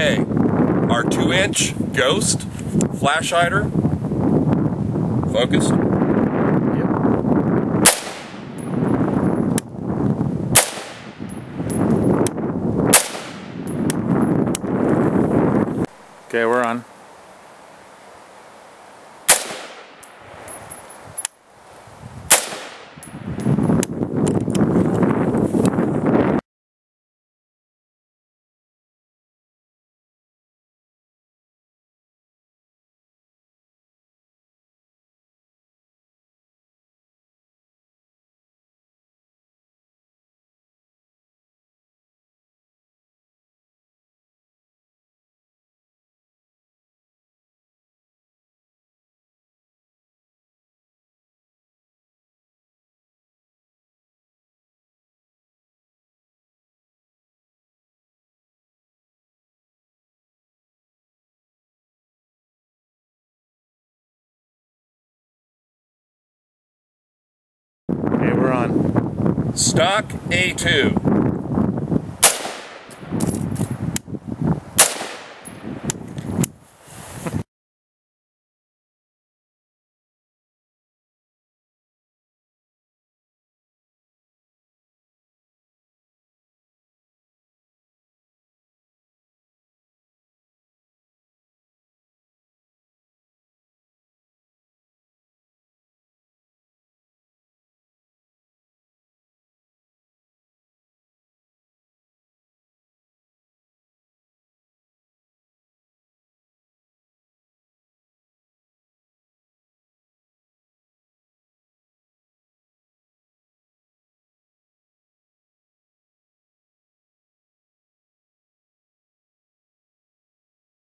Okay, our two inch ghost flash hider. Focused. Okay, we're on. On. Stock A2.